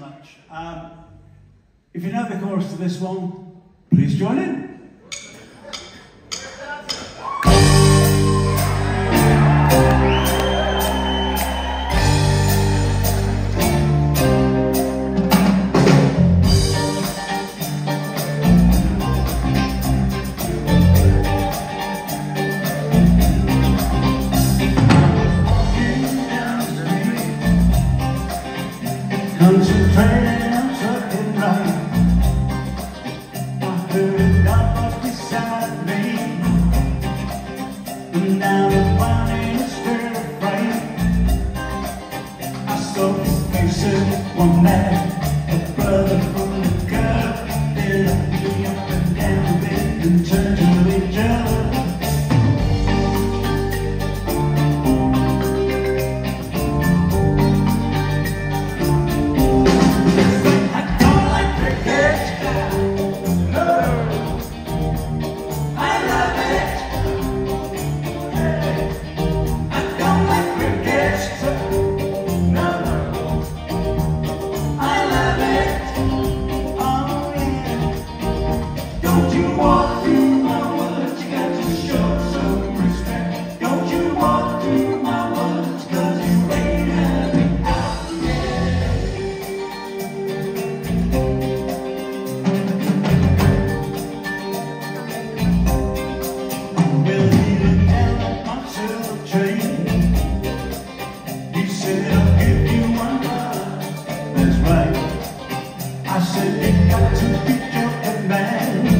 much. Um, if you know the chorus to this one, please join in. Concentrating on something right. I heard a dog beside me. And now the is. I saw one night. I said, you got to be your man.